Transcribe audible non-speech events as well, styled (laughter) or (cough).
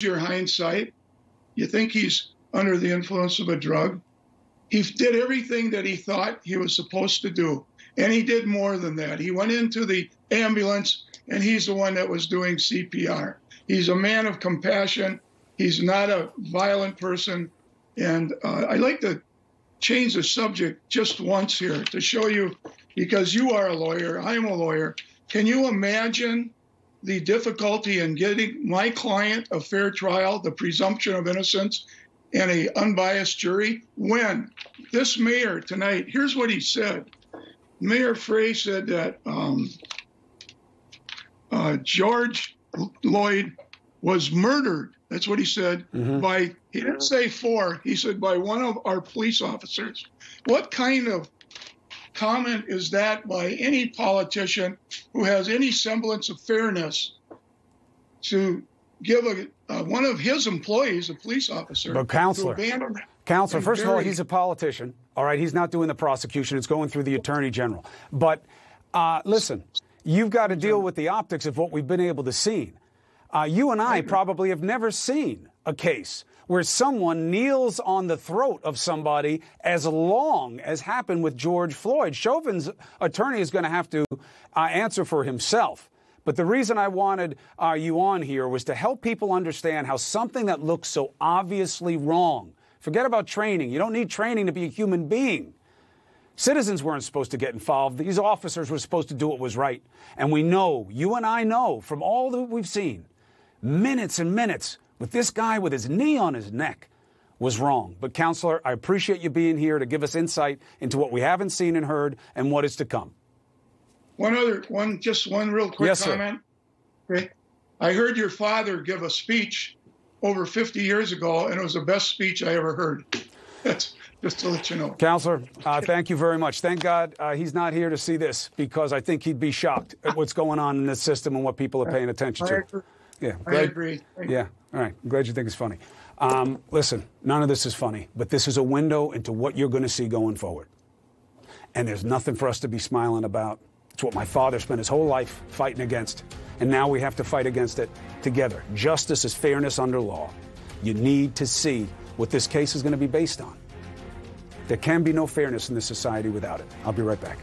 your hindsight. You think he's under the influence of a drug. He did everything that he thought he was supposed to do. And he did more than that. He went into the ambulance and he's the one that was doing CPR. He's a man of compassion. He's not a violent person. And uh, I like to change the subject just once here to show you, because you are a lawyer, I'm a lawyer. Can you imagine the difficulty in getting my client a fair trial, the presumption of innocence, and a unbiased jury? When this mayor tonight, here's what he said. Mayor Frey said that um, uh, George Floyd was murdered. That's what he said mm-hmm. by, he didn't say four, he said by one of our police officers. What kind of comment is that by any politician who has any semblance of fairness to give a, uh, one of his employees, a police officer, but counselor, counselor. First of all, he's a politician. All right, he's not doing the prosecution; it's going through the attorney general. But uh, listen, you've got to deal with the optics of what we've been able to see. Uh, you and I probably have never seen a case where someone kneels on the throat of somebody as long as happened with George Floyd. Chauvin's attorney is going to have to uh, answer for himself. But the reason I wanted uh, you on here was to help people understand how something that looks so obviously wrong. Forget about training. You don't need training to be a human being. Citizens weren't supposed to get involved. These officers were supposed to do what was right. And we know, you and I know from all that we've seen, minutes and minutes with this guy with his knee on his neck was wrong. But, counselor, I appreciate you being here to give us insight into what we haven't seen and heard and what is to come. One other, one, just one real quick yes, comment. Okay. I heard your father give a speech over 50 years ago, and it was the best speech I ever heard. (laughs) That's just to let you know. Counselor, uh, thank you very much. Thank God uh, he's not here to see this because I think he'd be shocked at what's going on in this system and what people are paying attention to. Yeah, I agree. Yeah, all right. I'm glad you think it's funny. Um, listen, none of this is funny, but this is a window into what you're going to see going forward. And there's nothing for us to be smiling about. It's what my father spent his whole life fighting against. And now we have to fight against it together. Justice is fairness under law. You need to see what this case is going to be based on. There can be no fairness in this society without it. I'll be right back.